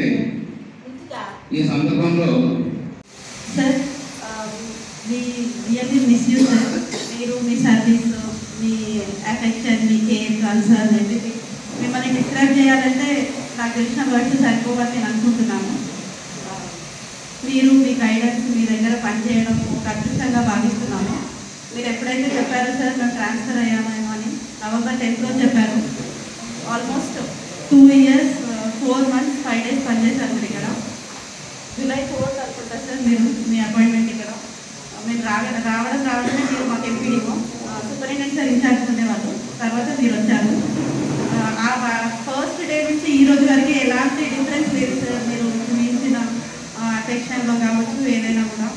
జరిగింది ఈ సందర్భంలో సార్ మీ రియల్లీ మిస్ సార్. మీరు మీ సర్వీస్ మీ అఫెక్షన్ మీ కేర్ కన్సర్న్ మిమ్మల్ని డిస్క్రైబ్ చేయాలంటే నాకు తెలిసిన వర్డ్స్ సరిపోవని అనుకుంటున్నాను మీరు మీ గైడెన్స్ మీ దగ్గర పనిచేయడం ఖచ్చితంగా భావిస్తున్నాము. మీరు ఎప్పుడైతే చెప్పారో సార్ మేము ట్రాన్స్ఫర్ అయ్యామేమో అని నవంబర్ టెన్త్లో చెప్పారు. Almost two years four months five days పనిచేశాను మీరు ఇక్కడ. జూలై ఫోర్త్ అనుకుంటా సార్ మీరు మీ అపాయింట్మెంట్ ఇక్కడ. మేము రాగ రావడం రావడమే మీరు మాకు ఎంపీడీఓ సూపరింటెండెంట్ సార్ ఇన్ఛార్జ్ ఉండేవాళ్ళు. తర్వాత మీరు వచ్చారు. ఫస్ట్ డే నుంచి ఈ రోజు వరకు ఎలాంటి డిఫరెన్స్ లేదు సార్. మీరు చూపించిన అటెక్షన్లో కావచ్చు ఏదైనా కూడా.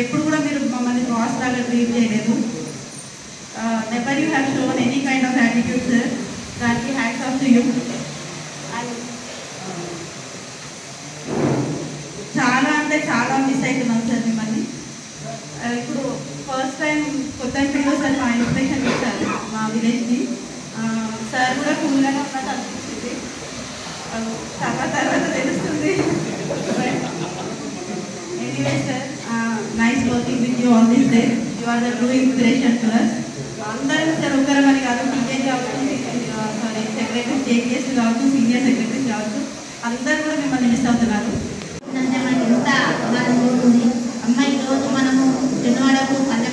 ఎప్పుడు కూడా మీరు మమ్మల్ని క్రాస్ లాగా ట్రీట్ చేయలేదు. Never you have shown any kind of attitude sir దానికి హ్యాక్స్ ఆఫ్ టు యూ కొత్తపేటలో సార్ మా ఇన్స్పెక్షన్ ఇచ్చారు మా విలేజ్ని. సార్ కూడా కూల్గానే ఉన్నట్టు అనిపిస్తుంది తర్వాత తర్వాత తెలుస్తుంది. Anyway sir nice working with you all this day you are the true inspiration to us అందరూ సార్ ఒక్కరు మరి కాదు సీనియర్ కావచ్చు సారీ సెక్రటరీ జేపీఎస్ కావచ్చు సీనియర్ సెక్రటరీ కావచ్చు అందరూ కూడా మిమ్మల్ని మిస్ అవుతున్నారు. ఎంత అమ్మాయి రోజు మనము చిన్నవాడకు పల్లె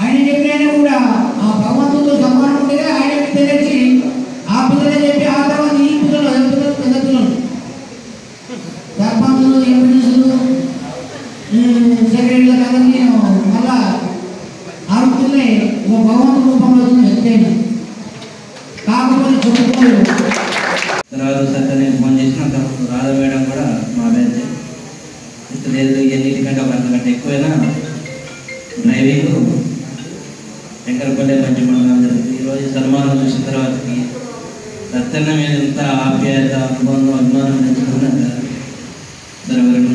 ఆయన చెప్పినైనా కూడా ఆ భగవంతుతో సంబంధం ఉండేదే ఆయన తెలిసి ఆ పిల్లలే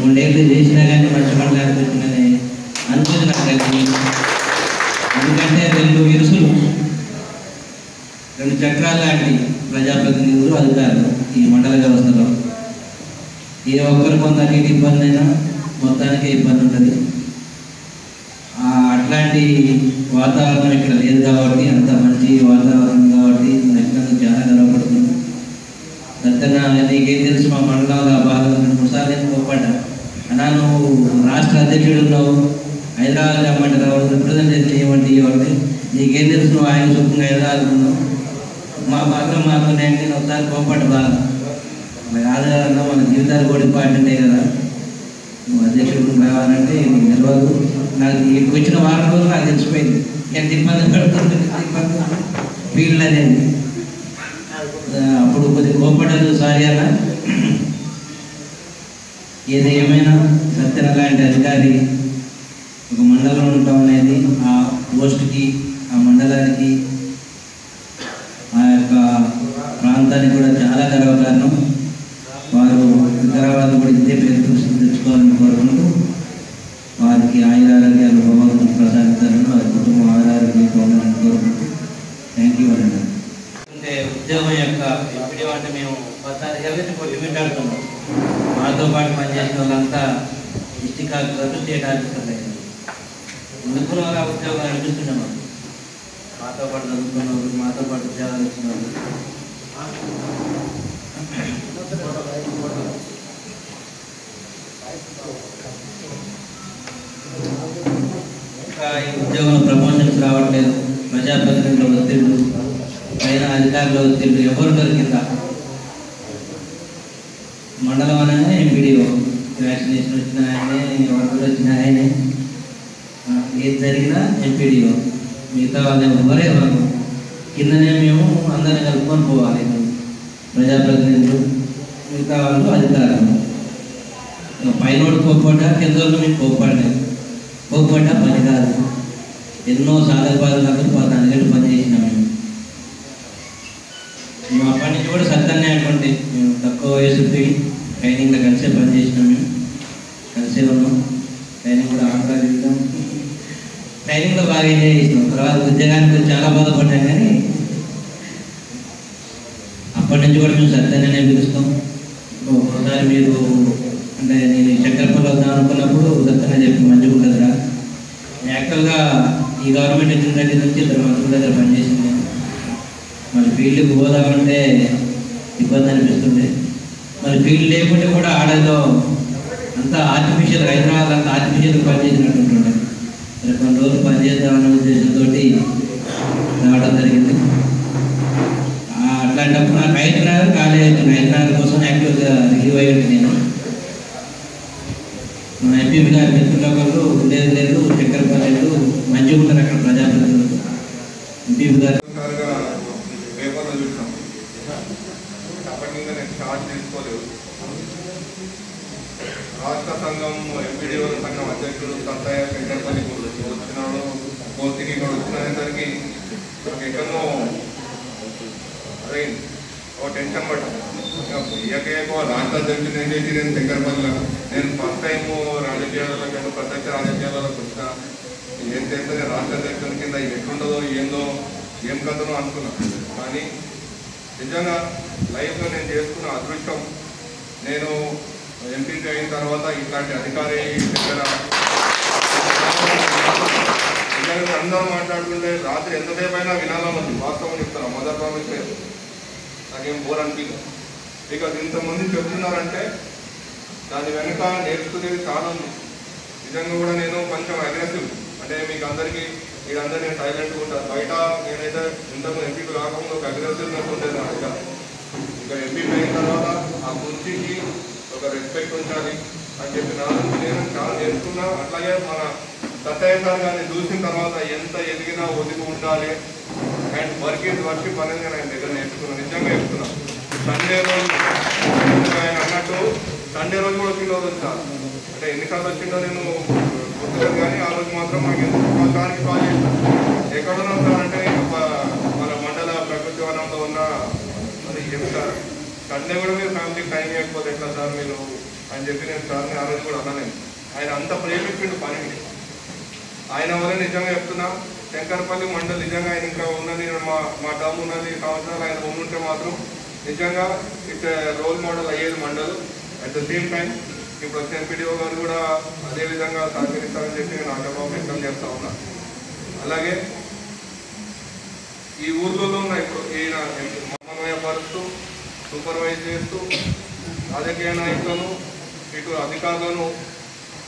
మూడేళ్ళు చేసినా కానీ మర్చిపడలేకపోతుందని అనుకుంది నాకు ఎందుకంటే రెండు విరుసులు రెండు చక్రాలు లాంటి ప్రజాప్రతినిధులు అధికారులు ఈ మండల వ్యవస్థలో. ఏ ఒక్కరు కొందరికి ఇబ్బంది అయినా మొత్తానికి ఇబ్బంది ఉంటుంది. అట్లాంటి వాతావరణం ఇక్కడ లేదు కాబట్టి అంత మంచి వాతావరణం కాబట్టి నాకు చాలా గర్వపడుతుంది దత్తన నీకేం తెలుసు మా మండలాల బాధలు అధ్యక్షుడు ఉన్నావు హైదరాబాద్ రమ్మంటే రావు రిప్రజెంటేషన్ ఏమంటే ఇవ్వండి నీకేం తెలుసు? నువ్వు ఆయన చొప్పున హైదరాబాద్ ఉన్నావు. మా పాత్ర మాత్రం నేను ఒకసారి కోపడ్డ బాగా మరి ఆధారంగా మన జీవితాలు కూడా ఇంపార్టెంటే కదా. నువ్వు అధ్యక్షుడు కావాలంటే నీకు తెలియదు నాకు ఇక్కడికి వచ్చిన వారం రోజులు నాకు తెలిసిపోయింది. ఎంత ఇబ్బంది పడుతుంది. ఇబ్బంది ఫీల్డ్ అనేది. అప్పుడు కొద్దిగా కోపడ్డదు సారీ అన్న. ఏది ఏమైనా సత్యన లాంటి అధికారి ఒక మండలం ఉండటం అనేది ఆ పోస్ట్కి ఆ మండలానికి ఆ యొక్క ప్రాంతానికి కూడా చాలా గర్వకారణం. వారు వికారాబాద్ కూడా ఇదే పేరు దృష్టి తెచ్చుకోవాలని కోరుకుంటూ వారికి ఆయురారోగ్యాలు భగవంతుడు ప్రసాదించాలని వారి కుటుంబం ఆయురారోగ్యం పొందాలని కోరుకుంటూ థ్యాంక్ యూ అండి అంటే ఉద్యోగం యొక్క ఇప్పుడు అంటే మేము పద్నాలుగు ఏళ్ళ లిమిట్ మాతో పాటు పనిచేసిన వాళ్ళంతా డిస్టిక్ ఆఫీసర్లు స్టేట్ ఆఫీసర్లు అయ్యారు ఎందుకు ఆ ఉద్యోగాలు అనిపిస్తున్నాం మాకు. మాతో పాటు చదువుకున్న వాళ్ళు మాతో పాటు ఉద్యోగాలు వచ్చిన వాళ్ళు ఇంకా ఈ ఉద్యోగంలో ప్రమోషన్స్ రావట్లేదు. ప్రజాప్రతినిధుల ఒత్తిళ్ళు పైన అధికారుల ఒత్తిళ్ళు ఎవరు దొరికిందా? మండలం అనగానే ఎంపీడీఓ వ్యాక్సినేషన్ వచ్చిన ఆయనే ఎవరు వచ్చిన ఆయనే ఏది జరిగినా ఎంపీడీఓ. మిగతా వాళ్ళు ఎవరే ఎవరు కిందనే మేము అందరిని కలుపుకొని పోవాలి. ప్రజాప్రతినిధులు మిగతా వాళ్ళు అధికారులు. పైన కోప్పడ్డా కింద మీకు కోప్పడలేదు కోప్పడ్డా పని కాదు. ఎన్నో సాధక బాధలకు పద్నాలుగేళ్ళు పని చేసినాం మేము. మేము అప్పటి నుంచి కూడా సత్తాన్ని అనుకోండి మేము తక్కువ వయసుకి ట్రైనింగ్లో కలిసే పనిచేసినాం మేము. కలిసే ఉన్నాం. ట్రైనింగ్ కూడా ఆంధ్ర చేసాం ట్రైనింగ్లో బాగా ఎంజాయ్ చేసినాం. తర్వాత ఉద్యోగానికి చాలా బాధపడ్డాం కానీ అప్పటి నుంచి కూడా మేము సత్యనే పిలుస్తాం. ఒకసారి మీరు అంటే నేను చక్కెరపల్లి వద్దాం అనుకున్నప్పుడు దత్తనే చెప్పి మంచిగా ఉంటుందిరా యాక్చువల్గా ఈ గవర్నమెంట్ వచ్చిన దగ్గర నుంచి ఇద్దరు మంత్రుల దగ్గర పనిచేసింది. మరి ఫీల్డ్కి పోదామంటే మరి ఫీల్డ్ లేకుంటే కూడా ఆడేదో అంతా ఆర్టిఫిషియల్ హైదరాబాద్ అంతా ఆర్టిఫిషియల్ పనిచేసినట్టు ఉంటుండే మరి కొన్ని రోజులు పనిచేద్దామన్న ఉద్దేశంతో రావడం జరిగింది. అట్లాంటప్పుడు నాకు హైదరాబాద్ ఖాళీ అవుతుంది హైదరాబాద్ కోసం యాక్టివ్గా రిలీవ్ అయ్యాడు నేను. మన ఎంపీ గారి మిత్రులు ఒకళ్ళు లేదు లేదు మంచిగా ఉంటారు అక్కడ ప్రజాప్రతినిధులు. ఎంపీ గారు అప్పటి నేను స్టార్ట్ తీసుకోలేదు రాష్ట్ర సంఘం ఎంపీడీఓ సంఘం అధ్యక్షుడు సత్తయ్య శంకర్పల్లి వచ్చినాడు. కోతికి ఇక్కడ వచ్చినసరికి నాకు ఎక్కడో అదే ఓ టెన్షన్ పడ్డా ఇయ్యకే రాష్ట్ర అధ్యక్షుడు ఏం చేసి నేను శంకర్పల్లిలో? నేను ఫస్ట్ టైం రాజకీయాలలో కానీ ప్రత్యక్ష రాజకీయాలకు వచ్చిన ఏం చేస్తే రాష్ట్ర అధ్యక్షుని కింద ఎట్లుండదో ఏందో ఏం కథనో అనుకున్నా. కానీ నిజంగా లైఫ్లో నేను చేసుకున్న అదృష్టం నేను ఎంపీకి అయిన తర్వాత ఇట్లాంటి అధికారి దగ్గర నిజంగా అందరూ మాట్లాడుతుంటే రాత్రి ఎంతసేపు అయినా వినాలని వాస్తవం చెప్తాను మదర్ ప్రామిస్ లేదు. నాకేం బోర్ అనిపించదు. బికాజ్ ఇంతమంది చెప్తున్నారంటే దాని వెనుక నేర్చుకునేది చాలా ఉంది. నిజంగా కూడా నేను కొంచెం అగ్రెసివ్ అంటే మీకు అందరికీ వీళ్ళందరూ నేను సైలెంట్గా ఉంటాను బయట నేనైతే ఇంతకు ఎంపీ రాకముందు ఒక అగ్రెసివ్నెస్ ఉండేది నా దగ్గర ఇక ఎంపీ అయిన తర్వాత ఆ కుర్చీకి ఒక రెస్పెక్ట్ ఉండాలి అని చెప్పి నా నేను చాలా నేర్చుకున్నా అట్లాగే మన సత్యయ్య సార్ గారిని చూసిన తర్వాత ఎంత ఎదిగినా ఒదిగి ఉండాలి. అండ్ వర్క్ ఇస్ వర్షిప్ అనేది నేను ఆయన దగ్గర నేర్చుకున్నాను నిజంగా చెప్తున్నా. సండే రోజు ఆయన అన్నట్టు సండే రోజు కూడా ఫీల్ అవుతుంది సార్. అంటే ఎన్నిసార్లు వచ్చిందో నేను గుర్తులేదు కానీ ఆ రోజు మాత్రం మాకు ఎందుకు సార్కి కాల్ చేశాను ఎక్కడున్నాం సార్ అంటే మన మండల ప్రకృతి వనంలో ఉన్న అది ఏం సార్? సండే కూడా మీరు ఫ్యామిలీకి టైం చేయకపోతే ఎట్లా సార్ మీరు? అని చెప్పి నేను సార్ని ఆ రోజు కూడా అన్నాను. ఆయన అంత ప్రేమించిండు పనిని. ఆయన వల్ల నిజంగా చెప్తున్నా శంకరపల్లి మండలి నిజంగా ఆయన ఇంకా ఉన్నది మా మా డమ్ ఉన్నది సంవత్సరాలు ఆయన ఉండుంటే మాత్రం నిజంగా ఇట్ రోల్ మోడల్ అయ్యేది mandal. At the same time ఇప్పుడు వచ్చిన ఎంపీడీఓ గారు కూడా అదేవిధంగా సహకరిస్తారని చెప్పి నేను ఆశాభావం వ్యక్తం చేస్తా ఉన్నా. అలాగే ఈ ఊర్లలో ఉన్న ఇప్పుడు ఈయన సమన్వయపరుస్తూ సూపర్వైజ్ చేస్తూ రాజకీయ నాయకులను ఇటు అధికారులను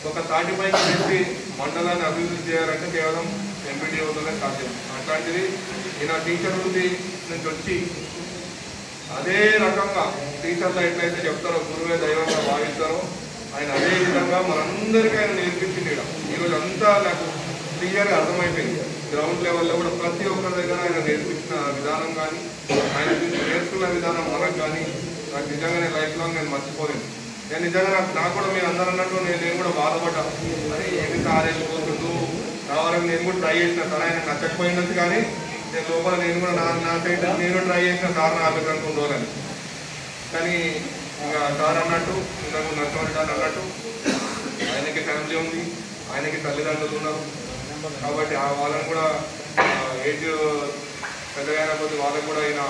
ఒక తాటిపైకి తెచ్చి మండలాన్ని అభివృద్ధి చేయాలంటే కేవలం ఎంపీడీఓతోనే సాధ్యం. అట్లాంటిది ఈయన టీచర్ వృత్తి నుంచి వచ్చి అదే రకంగా టీచర్లు ఎట్లయితే చెప్తారో గురువే దైవంగా భావిస్తారో ఆయన అదే విధంగా మనందరికీ ఆయన నేర్పించింది ఈడ. ఈరోజు అంతా నాకు క్లియర్గా అర్థమైపోయింది. గ్రౌండ్ లెవెల్లో కూడా ప్రతి ఒక్కరి దగ్గర ఆయన నేర్పించిన విధానం కానీ ఆయన నేర్చుకున్న విధానం మనకు కానీ నాకు నిజంగానే లైఫ్ లాంగ్ నేను మర్చిపోలేను. నేను నిజంగా నాకు నాకు కూడా మీరు అందరూ అన్నట్టు నేను నేను కూడా బాధపడ్డా. అని ఎన్ని సారేళ్ళు కావాలని నేను కూడా ట్రై చేసిన తన ఆయన నచ్చకపోయినట్టు కానీ నేను లోపల నేను కూడా నా నా సైడ్ నేను ట్రై చేసిన కారణం నా కానీ ఇంకా సార్ అన్నట్టు ఇంకా నరసింహ సార్ అన్నట్టు ఆయనకి ఫ్యామిలీ ఉంది ఆయనకి తల్లిదండ్రులు ఉన్నారు. కాబట్టి ఆ వాళ్ళని కూడా ఏజ్ పెద్దగా కొద్ది వాళ్ళకి కూడా ఆయన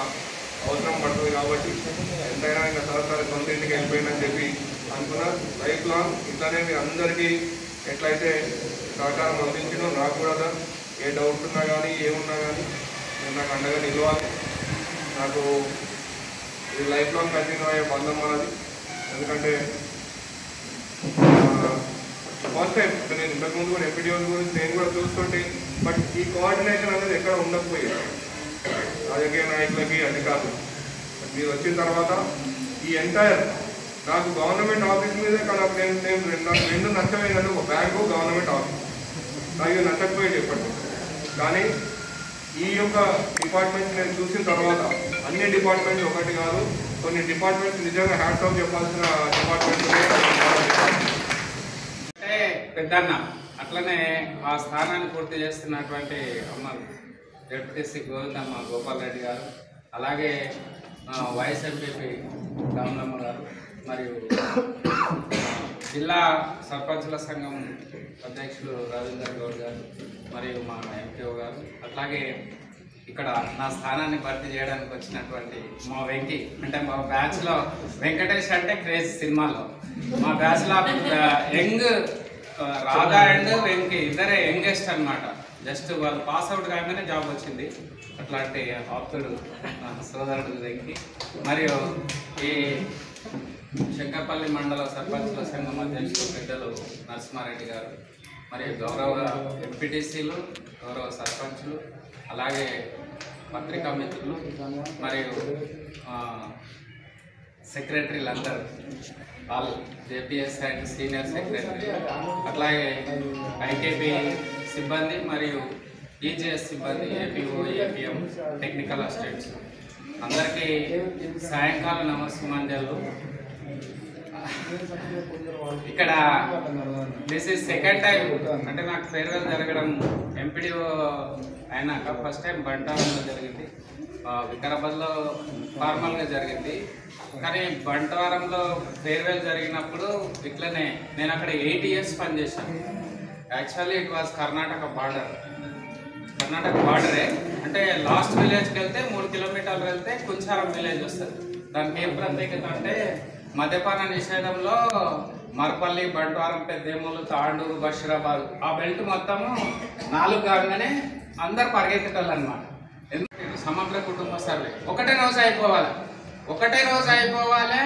అవసరం పడుతుంది కాబట్టి ఎంతైనా ఇంకా సరసారి సొంత ఇంటికి వెళ్ళిపోయిందని చెప్పి అనుకున్నారు లైఫ్ లాంగ్ ఇట్లానే మీ అందరికీ ఎట్లయితే సహకారం అందించినో నాకు కూడా సార్ ఏ డౌట్ ఉన్నా కానీ ఏమున్నా కానీ నాకు అండగా నిలవాలి. నాకు ఇది లైఫ్ లాంగ్ కంటిన్యూ అయ్యే బంధం మనది ఎందుకంటే ఫస్ట్ టైం నేను ఇంతకుముందు కూడా ఎంపీడీఓ గురించి నేను కూడా చూస్తుంటే బట్ ఈ కోఆర్డినేషన్ అనేది ఎక్కడ ఉండకపోయేది. రాజకీయ నాయకులకి అధికారులు మీరు వచ్చిన తర్వాత ఈ ఎంటైర్ నాకు గవర్నమెంట్ ఆఫీస్ మీదే కానీ నేను నేను రెండు- నాకు రెండు నచ్చమైనట్టు ఒక బ్యాంకు గవర్నమెంట్ ఆఫీస్. నాకు నచ్చకపోయేది ఎప్పటి కానీ ఈ యొక్క డిపార్ట్మెంట్ నేను చూసిన తర్వాత అన్ని డిపార్ట్మెంట్స్ ఒకటి కాదు కొన్ని డిపార్ట్మెంట్స్ నిజంగా హ్యాట్స్ ఆఫ్ చెప్పాల్సిన డిపార్ట్మెంట్స్ అంటే పెద్దన్న అట్లనే ఆ స్థానాన్ని పూర్తి చేస్తున్నటువంటి అమ్మ జడ్పీటీసీ గోవిందమ్మ గోపాల్ రెడ్డి గారు అలాగే వైఎస్ ఎంపీపీ రామలమ్మ గారు మరియు జిల్లా సర్పంచుల సంఘం అధ్యక్షులు రవీందర్ గౌడ్ గారు మరియు మా ఎంపీఓ గారు అట్లాగే ఇక్కడ నా స్థానాన్ని భర్తీ చేయడానికి వచ్చినటువంటి మా వెంకి అంటే మా బ్యాచ్లో వెంకటేష్ అంటే క్రేజ్ సినిమాలో. మా బ్యాచ్లో యంగ్ రాధా అండ్ వెంకి ఇద్దరే యంగెస్ట్ అన్నమాట. జస్ట్ వాళ్ళు పాస్ అవుట్ కాగానే జాబ్ వచ్చింది. అట్లాంటి ఆప్తుడు సోదరుడు వెంకి. మరియు ఈ శంకర్పల్లి మండల సర్పంచుల సంఘం అధ్యక్షులు పెద్దలు నరసింహారెడ్డి గారు. మరియు గౌరవ ఎంపీటీసీలు గౌరవ సర్పంచ్లు అలాగే పత్రికా మిత్రులు మరియు సెక్రటరీలు అందరూ వాళ్ళు జేపీఎస్ అండ్ సీనియర్ సెక్రటరీ అట్లాగే ఐకేపీ సిబ్బంది మరియు ఈజీఎస్ సిబ్బంది ఏపీఓ ఏపీఎం టెక్నికల్ అసిస్టెంట్స్. అందరికీ సాయంకాల నమస్కారం ఇక్కడ దిస్ ఇస్ సెకండ్ టైం అంటే నాకు ఫేర్వెల్ జరగడం ఎంపీడీఓ అయినాక ఫస్ట్ టైం బంటారంలో జరిగింది. వికారాబాద్లో ఫార్మల్గా జరిగింది. కానీ బంటవారంలో ఫేర్వెల్ జరిగినప్పుడు ఇట్లనే నేను అక్కడ ఎయిట్ ఇయర్స్ పనిచేశాను actually it was Karnataka border Karnataka బార్డరే అంటే లాస్ట్ విలేజ్కి వెళ్తే మూడు కిలోమీటర్లు వెళ్తే కుంచారం విలేజ్ వస్తుంది. దానికి ఏం ప్రత్యేకత అంటే మద్యపాన నిషేధంలో మరపల్లి బంట్వారం పెద్దేములు తాండూరు బషీరాబాద్. ఆ బెల్ట్ మొత్తము నాలుగు కాగానే అందరు పరిగెత్తేటోళ్ళు అనమాట ఎందుకంటే సమగ్ర కుటుంబ సర్వే. ఒకటే రోజు అయిపోవాలి. ఒకటే రోజు అయిపోవాలి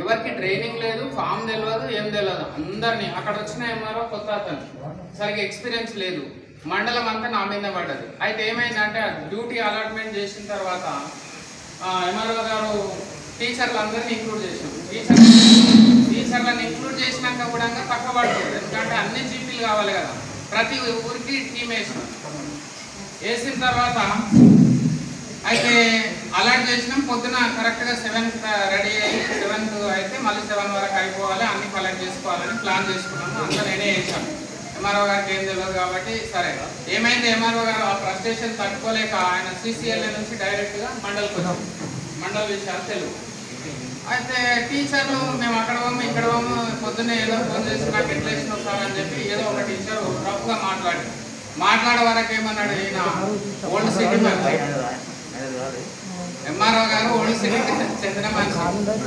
ఎవరికి ట్రైనింగ్ లేదు ఫామ్ తెలియదు ఏం తెలియదు అందరినీ అక్కడ వచ్చిన ఎంఆర్ఓ కొత్త అతను. సరిగ్గా ఎక్స్పీరియన్స్ లేదు. మండలం అంతా నా మీద పడ్డది. అయితే ఏమైందంటే డ్యూటీ అలాట్మెంట్ చేసిన తర్వాత ఎంఆర్ఓ గారు టీచర్లు అందరినీ ఇంక్లూడ్ చేసాం టీచర్ టీచర్లను ఇంక్లూడ్ చేసినాక కూడా పక్క పడుతుంది. ఎందుకంటే అన్ని జీపీలు కావాలి కదా. ప్రతి ఊరికి టీమ్ వేసాం వేసిన తర్వాత అయితే అలర్ట్ చేసినాం. పొద్దున కరెక్ట్గా సెవెన్త్ రెడీ అయ్యి సెవెంత్ అయితే మళ్ళీ సెవెన్ వరకు అయిపోవాలి. అన్ని కలెక్ట్ చేసుకోవాలని ప్లాన్ చేసుకున్నాము. అంతా నేనే వేసాను ఎంఆర్ఓ గారికి ఏం తెలియదు కాబట్టి సరే. ఏమైంది? ఎంఆర్ఓ గారు ఆ ఫ్రస్ట్రేషన్ తట్టుకోలేక ఆయన సిసిఎల్ఏ నుంచి డైరెక్ట్గా మండలికి వచ్చాం మండలి విషయాలు తెలుగు. అయితే టీచర్లు మేము అక్కడ పోము ఇక్కడ పోము పొద్దున్నే ఏదో ఫోన్ చేసి నాకు ఎట్లా వేసినావు సార్ అని చెప్పి ఏదో ఒక టీచర్ రఫ్గా మాట్లాడి మాట్లాడే వరకు ఏమన్నాడు ఈయన? ఓల్డ్ సిటీ ఎంఆర్ఓ గారు ఓల్డ్ సిటీకి చెందిన మనిషి.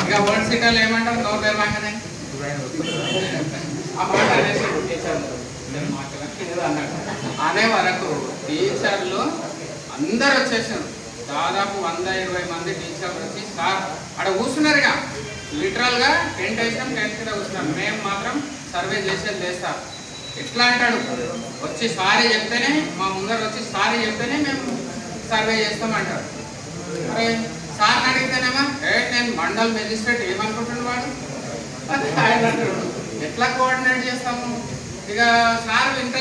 ఇక ఓల్డ్ సిటీలో ఏమంటారు? నోరు తెరవాకనే ఆ మాట అనేసి టీచర్లు అనే వరకు టీచర్లు అందరు వచ్చేసారు దాదాపు వంద ఇరవై మంది టీచర్లు వచ్చి సార్ అక్కడ కూర్చున్నారుగా. లిటరల్గా టెంట్ వేసినాం టెంట్ కింద కూర్చున్నాం మేము మాత్రం సర్వే చేసేది చేస్తారు ఎట్లా అంటాడు? వచ్చి సారీ చెప్తేనే మా ముందర వచ్చి సారీ చెప్తేనే మేము సర్వే చేస్తామంటాడు అరే సార్ అడిగితేనేమా ఏ నేను మండల్ మెజిస్ట్రేట్ ఏమనుకుంటున్నాడు వాడు? అది ఆయన అంటాడు. ఎట్లా కోఆర్డినేట్ చేస్తాము? ఇక సార్ వింటలేడు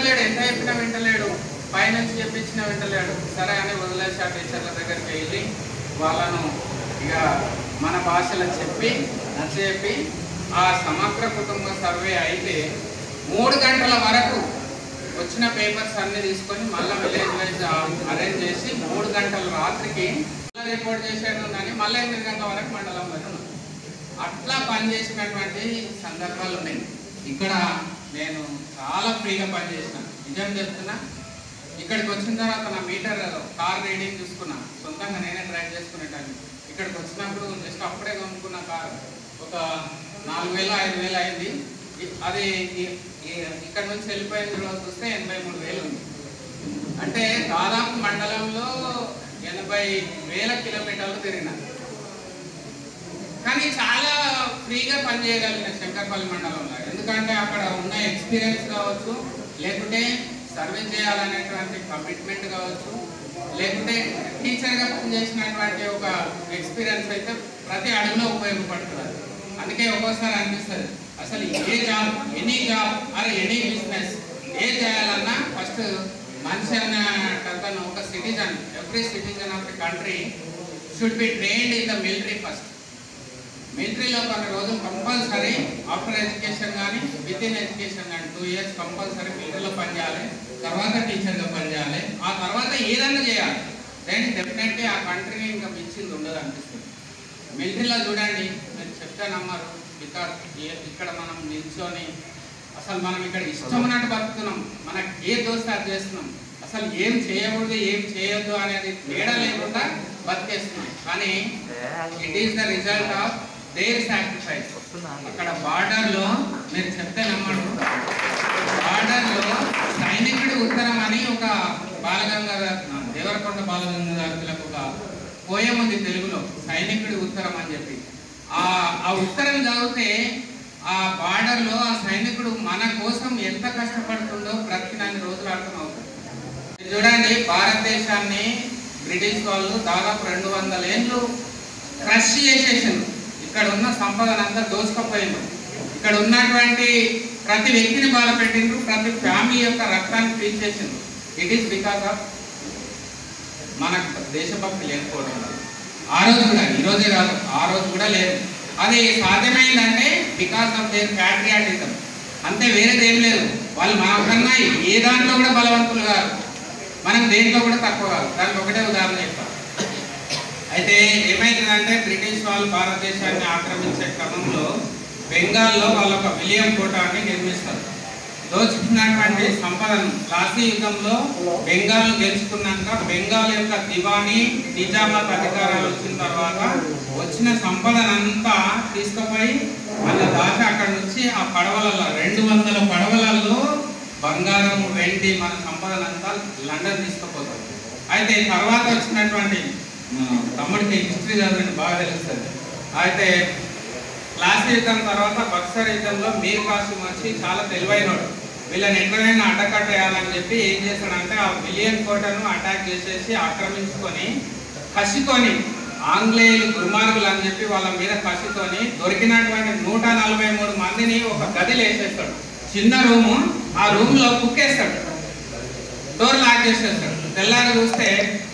ఫైనాన్స్ చెప్పించిన వింటలేడు సరే అని వదిలేసి ఆ టీచర్ల దగ్గరికి వెళ్ళి వాళ్ళను ఇక మన భాషలో చెప్పి నచ్చజెప్పి ఆ సమగ్ర కుటుంబ సర్వే అయితే మూడు గంటల వరకు వచ్చిన పేపర్స్ అన్ని తీసుకొని మళ్ళీ విలేజ్ వైజ్ అరేంజ్ చేసి మూడు గంటల రాత్రికి రిపోర్ట్ చేశాను అని మళ్ళీ ఎనిమిది గంటల వరకు మండలంలో ఉన్నాం. అట్లా పనిచేసినటువంటి సందర్భాలు ఉన్నాయి. ఇక్కడ నేను చాలా ఫ్రీగా పనిచేసినాను. నిజం చెప్తున్నా ఇక్కడికి వచ్చిన తర్వాత నా మీటర్ కార్ రీడింగ్ చూసుకున్నా. సొంతంగా నేనే డ్రైవ్ చేసుకునేటాన్ని ఇక్కడికి వచ్చినప్పుడు జస్ట్ అప్పుడే కొనుక్కున్న కార్. ఒక నాలుగు వేలు ఐదు వేలు అయింది. అది ఇక్కడ నుంచి వెళ్ళిపోయిన రోజు చూస్తే ఎనభై మూడు వేలు ఉంది. అంటే దాదాపు మండలంలో ఎనభై వేల కిలోమీటర్లు తిరిగిన. కానీ చాలా ఫ్రీగా పనిచేయగలిగిన శంకర్పల్లి మండలంలో. ఎందుకంటే అక్కడ ఉన్న ఎక్స్పీరియన్స్ కావచ్చు లేకుంటే సర్వే చేయాలనేటువంటి కమిట్మెంట్ కావచ్చు లేకుంటే టీచర్గా పనిచేసినటువంటి ఒక ఎక్స్పీరియన్స్ అయితే ప్రతి అడుగులో ఉపయోగపడుతుంది. అందుకే ఒక్కోసారి అనిపిస్తుంది అసలు ఏ జాబ్ ఎనీ జాబ్ అరే ఎనీ బిజినెస్ ఏ చేయాలన్నా ఫస్ట్ మనిషి అన్న ఒక citizen every citizen of the country should be trained in the military first మిలిటరీలో కొన్ని రోజులు కంపల్సరీ ఆఫ్టర్ ఎడ్యుకేషన్ కానీ విత్ ఇన్ ఎడ్యుకేషన్ కానీ టూ ఇయర్స్ కంపల్సరీ మిలిటరీలో పనిచేయాలి. తర్వాత టీచర్గా పనిచేయాలి ఆ తర్వాత ఏదైనా చేయాలి. దెన్ డెఫినెట్లీ ఆ కంట్రీని ఇంకా మించింది ఉండదు అనిపిస్తుంది. మిలిటరీలో చూడండి. మీరు చెప్తే నమ్మరు బికాస్ ఇక్కడ మనం నిల్చొని అసలు మనం ఇక్కడ ఇష్టం ఉన్నట్టు బతుకుతున్నాం. మనకి ఏ దోస్తే అది చేస్తున్నాం. అసలు ఏం చేయకూడదు ఏం చేయొద్దు అనేది తేడా లేకుండా బతికేస్తున్నాం. కానీ it is the result of their sacrifice అక్కడ బార్డర్లో మీరు చెప్తే నమ్మడు బార్డర్లో సైనికుడి ఉత్తరం అని ఒక బాలగంగాధర దేవరకొండ బాలగంగాధర్లకు ఒక పోయం ఉంది తెలుగులో సైనికుడి ఉత్తరం అని చెప్పి. ఆ ఆ ఉత్తరం చదివితే ఆ బార్డర్లో ఆ సైనికుడు మన కోసం ఎంత కష్టపడుతుందో బ్రతికినన్ని రోజులు అర్థమవుతుంది ఇది చూడండి భారతదేశాన్ని బ్రిటిష్ వాళ్ళు దాదాపు రెండు వందల ఏళ్ళు క్రష్ చేసేసారు ఇక్కడ ఉన్న సంపదనంతా దోచుకపోయిండ్రు ఇక్కడ ఉన్నటువంటి ప్రతి వ్యక్తిని బాధ పెట్టిండ్రు ప్రతి ఫ్యామిలీ యొక్క రక్తాన్ని పీల్చేసిండ్రు. ఇట్ ఈస్ బికాస్ ఆఫ్ మనకు దేశభక్తి లేకపోవడం వల్ల. ఆ రోజు కూడా ఈ రోజే కాదు ఆ రోజు కూడా లేదు. అది సాధ్యమైందంటే బికాస్ ఆఫ్ దేర్ ప్యాట్రియాటిజం అంతే వేరేది ఏం లేదు. వాళ్ళు మనకన్నా ఏ దాంట్లో కూడా బలవంతులు కాదు మనం దేంట్లో కూడా తక్కువ కాదు. దానికి ఒకటే ఉదాహరణ చెప్తాను అయితే ఏమైందంటే బ్రిటిష్ వాళ్ళు భారతదేశాన్ని ఆక్రమించే క్రమంలో బెంగాల్లో వాళ్ళు ఒక విలియం కోటాన్ని నిర్మిస్తారు. దోచుకున్నటువంటి సంపదను ప్లాసీ యుద్ధంలో బెంగాల్ గెలుచుకున్నాక బెంగాల్ యొక్క దివానీ నిజామాబాద్ అధికారాలు వచ్చిన తర్వాత వచ్చిన సంపదనంతా తీసుకుపోయి వాళ్ళ దాకా అక్కడ నుంచి ఆ పడవలలో రెండు వందల పడవలలో బంగారం వెండి మన సంపదనంతా లండన్ తీసుకుపోతారు. అయితే తర్వాత వచ్చినటువంటి తమ్ముడికి హిస్టరీ చదివిన బాగా తెలుస్తుంది అయితే క్లాస్ యుద్ధం తర్వాత బక్సర్ యుద్ధంలో మీర్ కాసిం వచ్చి చాలా తెలివైనడు. వీళ్ళని ఎక్కడైనా అడ్డకట్టేయాలని చెప్పి ఏం చేశాడంటే ఆ విలియన్ కోటను అటాక్ చేసేసి ఆక్రమించుకొని కసితోని ఆంగ్లేయులు దుర్మార్గులు అని చెప్పి వాళ్ళ మీద కసితోని దొరికినటువంటి నూట నలభై మూడు మందిని ఒక గదిలో వేసేస్తాడు. చిన్న రూము ఆ రూమ్లో కుక్కేస్తాడు. డోర్ లాక్ చేసేస్తాడు. తెల్లారి చూస్తే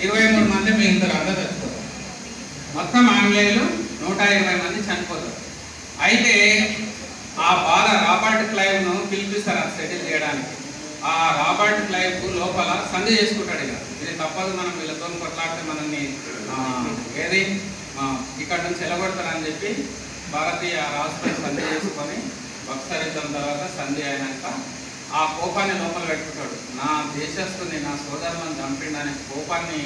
ఇరవై మూడు మంది మిగులుతారు అందరూ చచ్చిపోతారు. మొత్తం ఆంగ్లేయులు నూట ఇరవై మంది చనిపోతారు. అయితే ఆ బాధ రాబర్ట్ క్లైవ్ను పిలిపిస్తారు అది సెటిల్ చేయడానికి. ఆ రాబర్ట్ క్లైవ్ లోపల సంధి చేసుకుంటాడు ఇక. ఇది తప్పదు మనం వీళ్ళతో కొట్లాడితే మనల్ని ఏది? ఇక్కడ నుంచి ఎలగొడతారని చెప్పి భారతీయ రాష్ట్రం సంధి చేసుకొని బక్సర్ యుద్ధం తర్వాత సంధి అయినాక ఆ కోపాన్ని లోపల పెట్టుకుంటాడు. నా దేశస్తుని నా సోదరులను చంపిండనే కోపాన్ని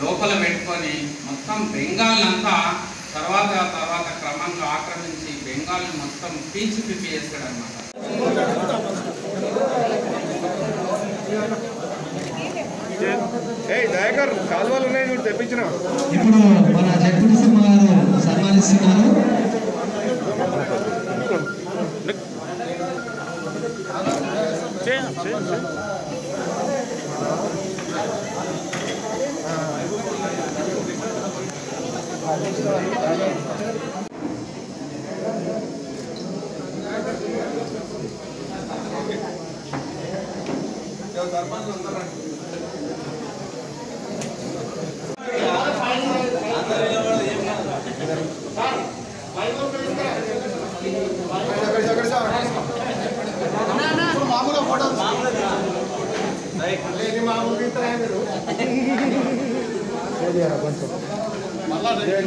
లోపల పెట్టుకొని మొత్తం బెంగాల్ అంతా తర్వాత తర్వాత క్రమంగా ఆక్రమించి బెంగాల్ని మొత్తం పీల్చి పిప్పి చేస్తాడు అనమాట ఏయ్ దయాకర్ కాలువలు ఉన్నాయి చూడు తెప్పించిన. ఇప్పుడు మన జడ్పీ సింహ గారు